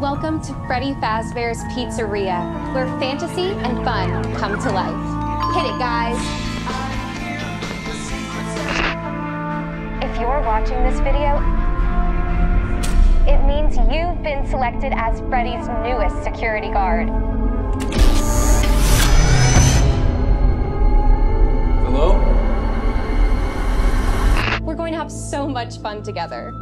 Welcome to Freddy Fazbear's Pizzeria, where fantasy and fun come to life. Hit it, guys. If you're watching this video, it means you've been selected as Freddy's newest security guard. Hello? We're going to have so much fun together.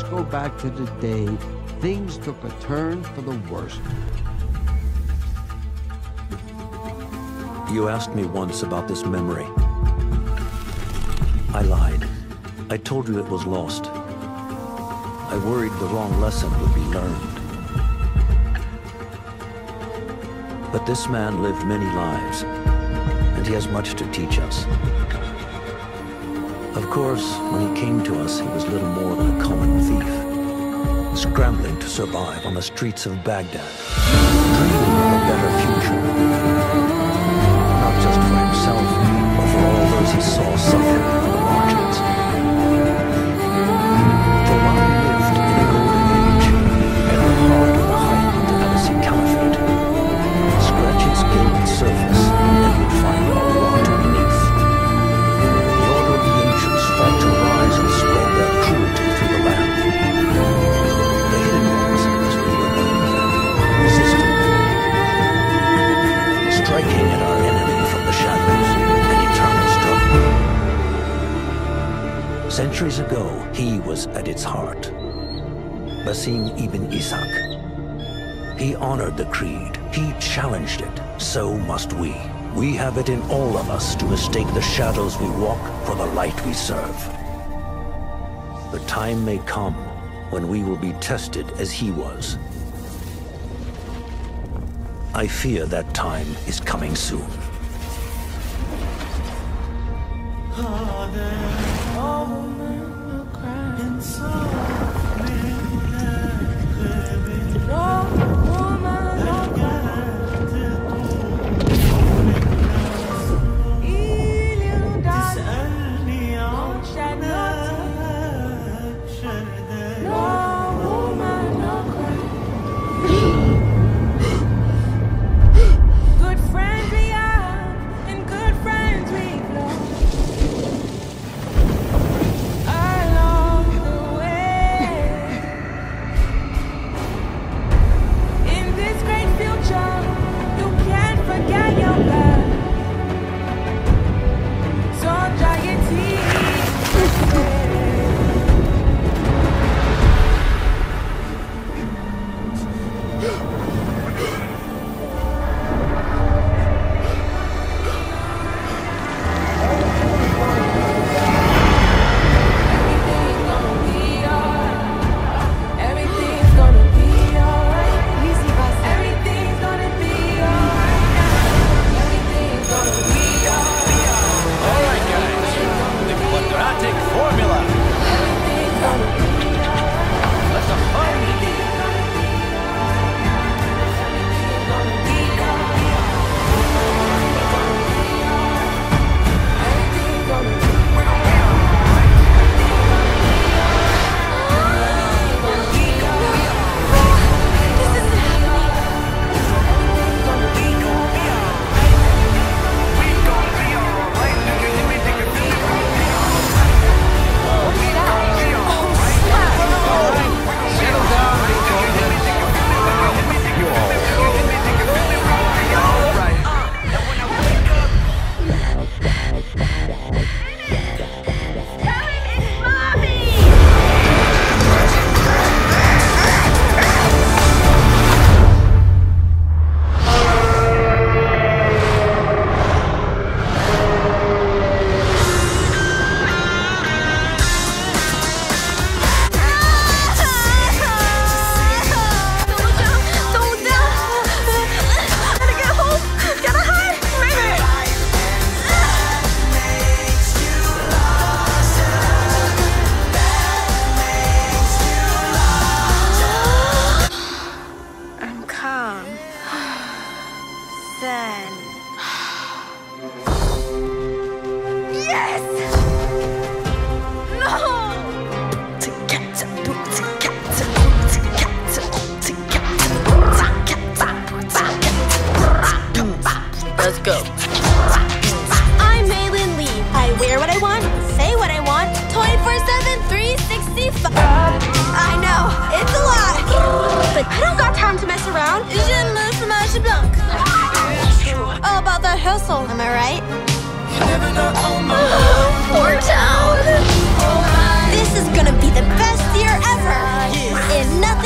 Just go back to the day things took a turn for the worst. You asked me once about this memory. I lied. I told you it was lost. I worried the wrong lesson would be learned. But this man lived many lives, and he has much to teach us. Of course, when he came to us, he was little more than a common thief, scrambling to survive on the streets of Baghdad, dreaming of a better future challenged it. So must we. We have it in all of us to mistake the shadows we walk for the light we serve. The time may come when we will be tested as he was. I fear that time is coming soon.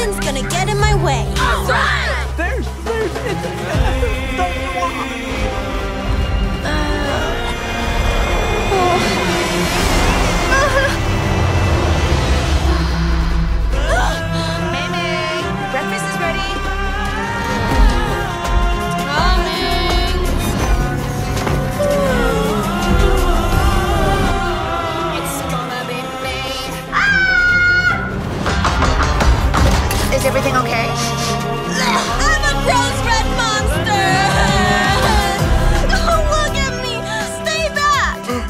Nothing's gonna get in my way. All right.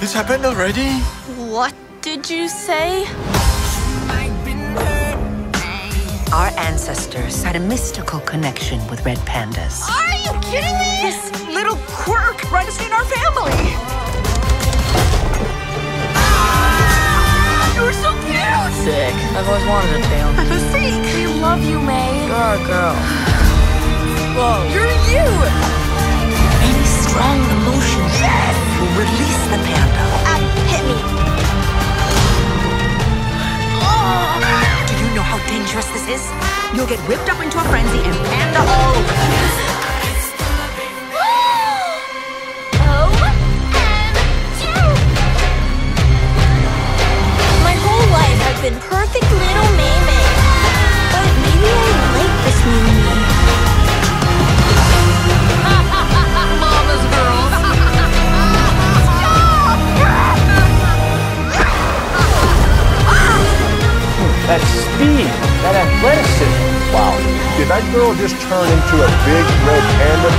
This happened already? What did you say? Our ancestors had a mystical connection with red pandas. Are you kidding me? This little quirk runs in our family. Ah, You're so cute. Sick. I've always wanted a tail. I'm a freak. We love you, May. You're our girl. Whoa. You're you. Any strong emotion will release the panda. Ah, hit me. Do you know how dangerous this is? You'll get whipped up into a frenzy and panda all over. Did just turn into a big red panda?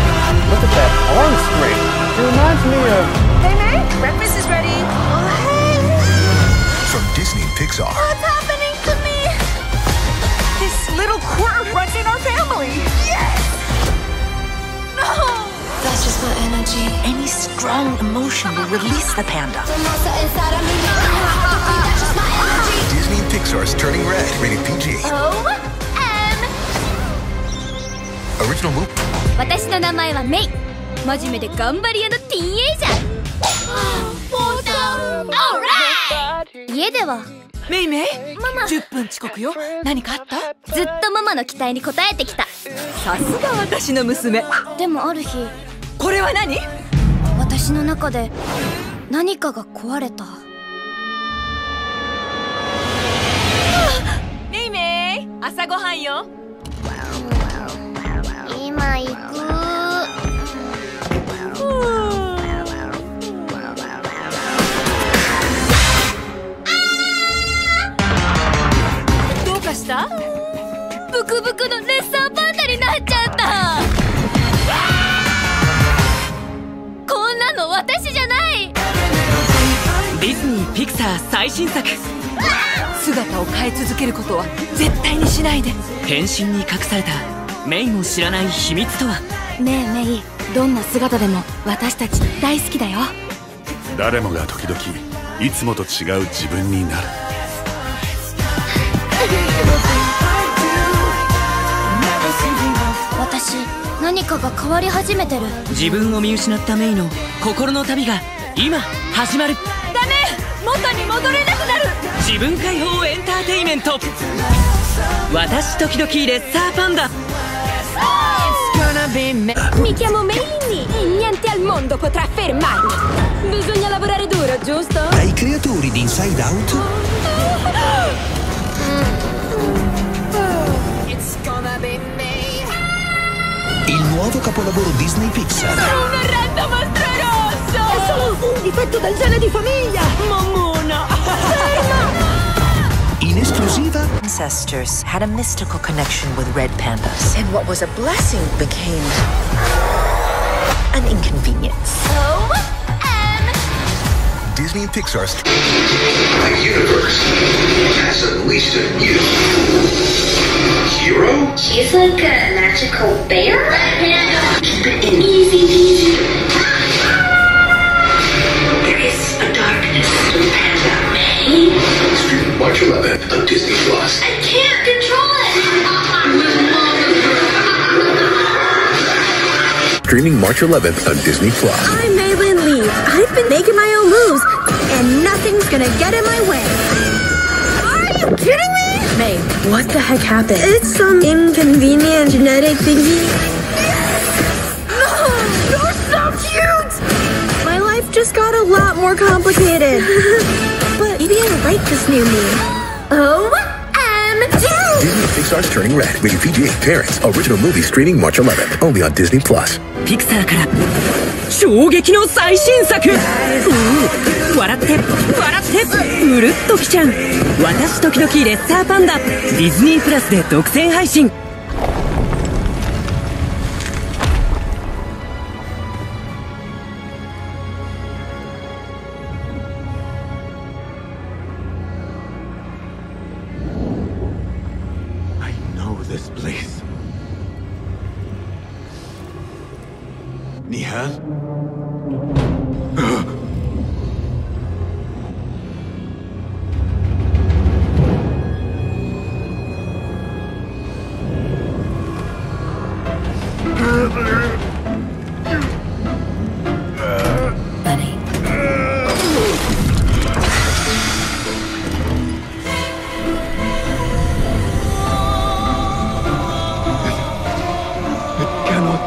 Look at that arm strength. It reminds me of Hey, May. Breakfast is ready. Oh, From Disney Pixar. What's happening to me? This little quirk runs in our family. No! That's just my energy. Any strong emotion will release the panda. The monster inside of me. That's just my energy. Disney Pixar's Turning Red, rated PG. O oh. M. Original movie. 私の名前はメイ。真面目で頑張り屋のティーンエイジャー。家では。メイメイ？ママ。10分遅刻よ。何かあった？ずっとママの期待に応えてきた。さすが私の娘。でもある日。これは何？私の中で。何かが壊れた。メイメイ。朝ごはんよ。今行くどうかした？ブクブクのレッサーパンダになっちゃった。こんなの私じゃない。ディズニー・ピクサー最新作。姿を変え続けることは絶対にしないで。変身に隠されたメイも知らない秘密とは？ねえメイどんな姿でも私たち大好きだよ。誰もが時々いつもと違う自分になる。私何かが変わり始めてる。自分を見失ったメイの心の旅が今始まる。ダメ元に戻れなくなる。自分解放エンターテイメント。私時々レッサーパンダ Mi chiamo Meini e niente al mondo potrà fermarmi. Bisogna lavorare duro, giusto? Dai creatori di Inside Out. It's gonna be me. Il nuovo capolavoro Disney Pixar. un verretto mostruoso! È solo un difetto del gene di famiglia. Mammona In esclusiva Ancestors had a mystical connection with red pandas. And what was a blessing became an inconvenience. So, O M. Disney Pixar's The universe has unleashed a new hero. She's like a magical bear. Keep it easy peasy. March 11th on Disney Plus. I can't control it! Streaming March 11th on Disney Plus. I'm Maylin Lee. I've been making my own moves, and nothing's gonna get in my way. Are you kidding me? May, what the heck happened? It's some inconvenient genetic thingy. No, you're so cute! My life just got a lot more complicated. maybe I like this new me. OMG! Disney Pixar's Turning Red. Rated PG-8 Parents. Original movie streaming March 11th. Only on Disney Plus. ピクサーから衝撃の最新作うー笑って笑ってうるっときちゃう私時々レッサーパンダディズニープラスで独占配信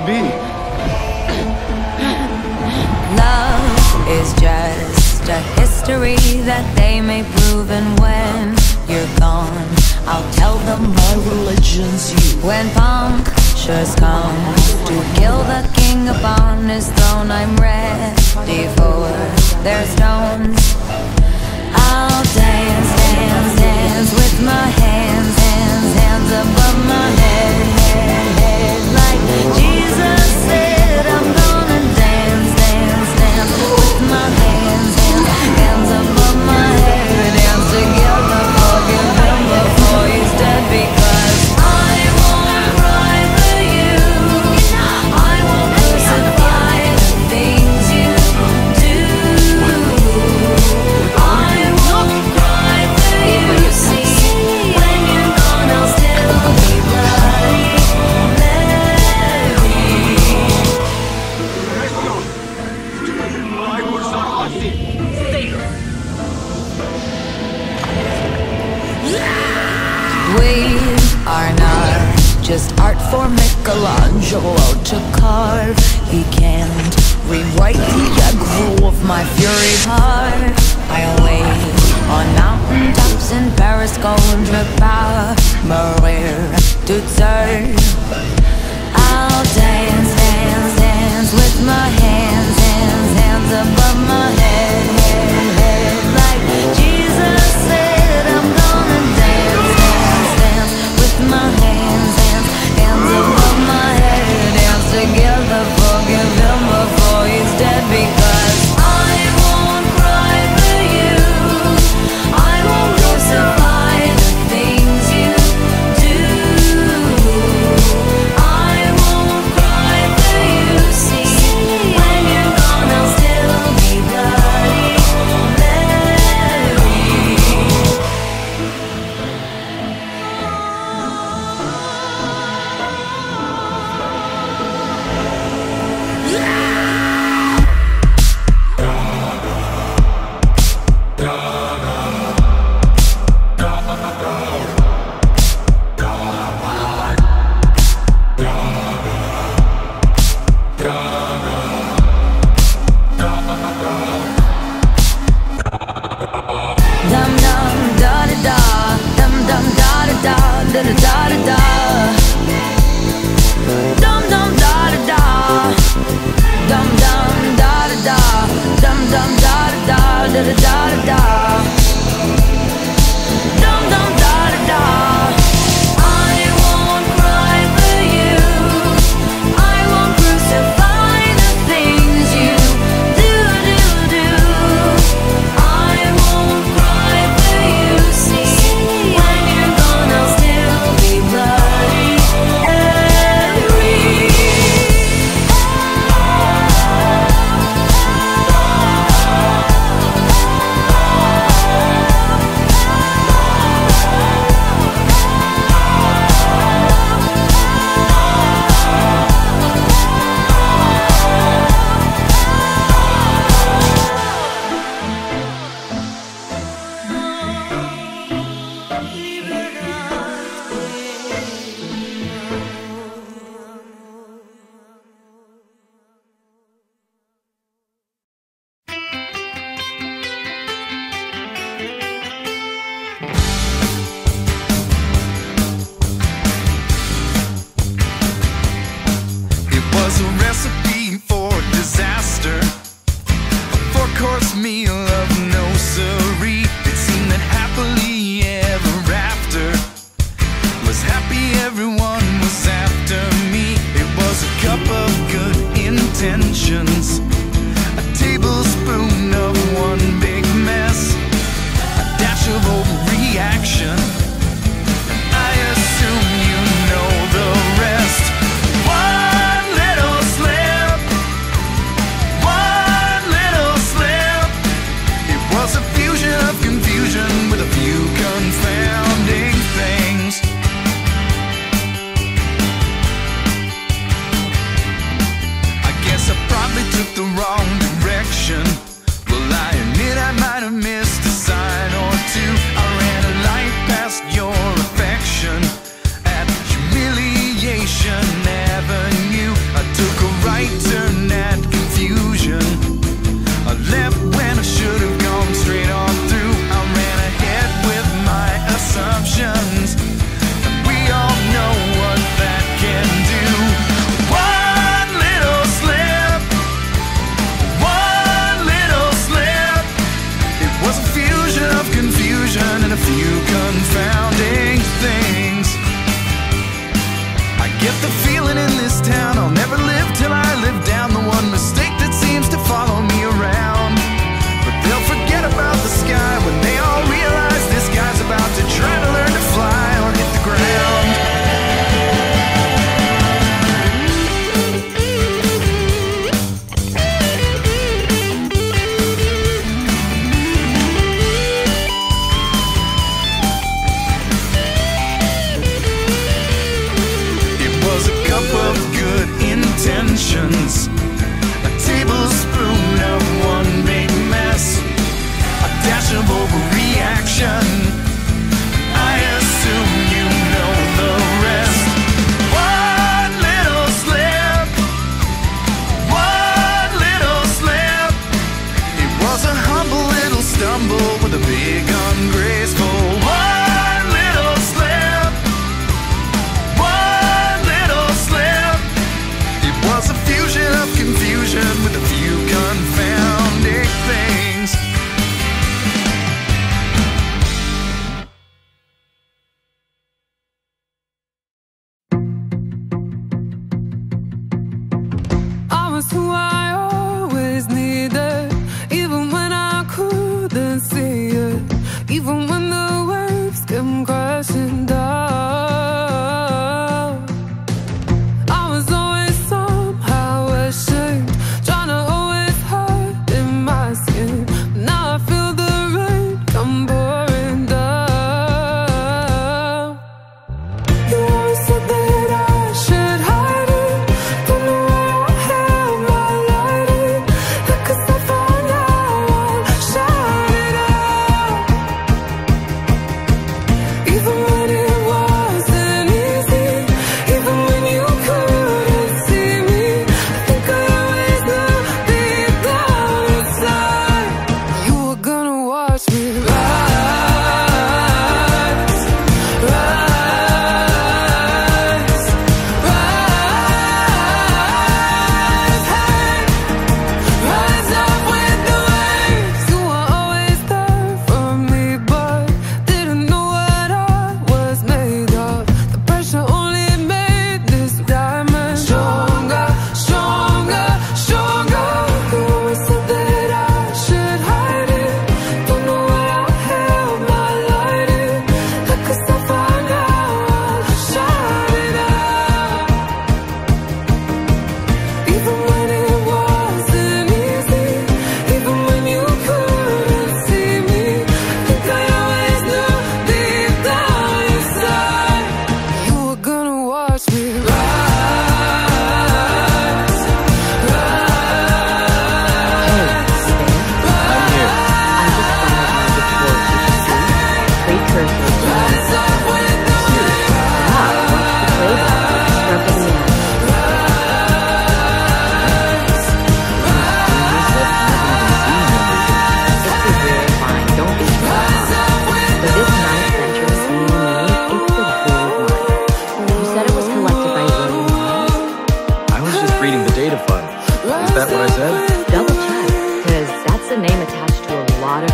be. Love is just a history that they may prove, and when you're gone, I'll tell them my religion's you. When punctures come to kill the king upon his throne, I'm ready for their stones. I'll dance, dance, dance with my hands, hands, hands above my head, head, head. Jesus said, I'm turn.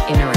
inner